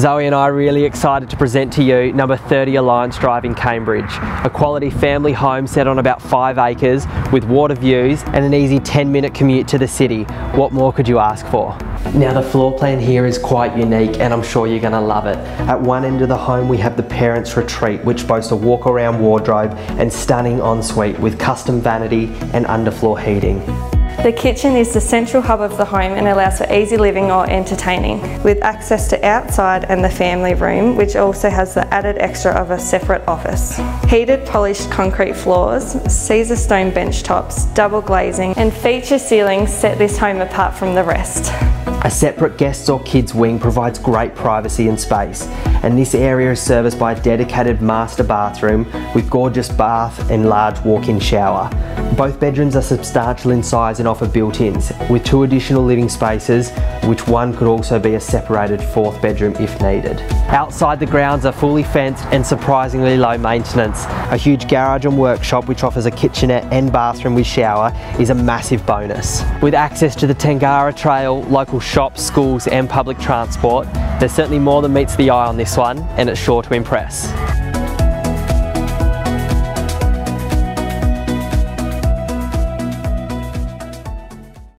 Zoe and I are really excited to present to you number 30 Alliance Drive in Cambridge, a quality family home set on about five acres with water views and an easy 10 minute commute to the city. What more could you ask for? Now the floor plan here is quite unique and I'm sure you're going to love it. At one end of the home we have the parents retreat which boasts a walk around wardrobe and stunning ensuite with custom vanity and underfloor heating. The kitchen is the central hub of the home and allows for easy living or entertaining, with access to outside and the family room, which also has the added extra of a separate office. Heated polished concrete floors, Caesarstone bench tops, double glazing and feature ceilings set this home apart from the rest. A separate guests or kids wing provides great privacy and space and this area is serviced by a dedicated master bathroom with gorgeous bath and large walk-in shower. Both bedrooms are substantial in size and offer built-ins with two additional living spaces which one could also be a separated fourth bedroom if needed. Outside the grounds are fully fenced and surprisingly low maintenance. A huge garage and workshop which offers a kitchenette and bathroom with shower is a massive bonus. With access to the Tangara Trail, local shops, schools and public transport, there's certainly more than meets the eye on this one and it's sure to impress.